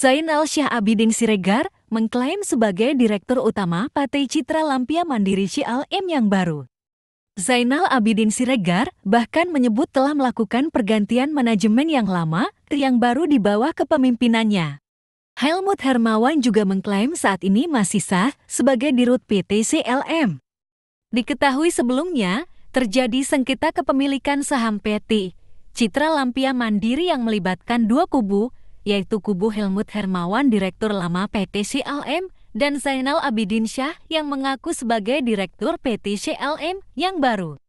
Zainal Syah Abidin Siregar mengklaim sebagai Direktur Utama PT Citra Lampia Mandiri CLM yang baru. Zainal Abidin Siregar bahkan menyebut telah melakukan pergantian manajemen yang lama yang baru di bawah kepemimpinannya. Helmut Hermawan juga mengklaim saat ini masih sah sebagai dirut PT CLM. Diketahui sebelumnya, terjadi sengketa kepemilikan saham PT Citra Lampia Mandiri yang melibatkan dua kubu, yaitu kubu Helmut Hermawan, Direktur Lama PT CLM, dan Zainal Abidin Syah yang mengaku sebagai Direktur PT CLM yang baru.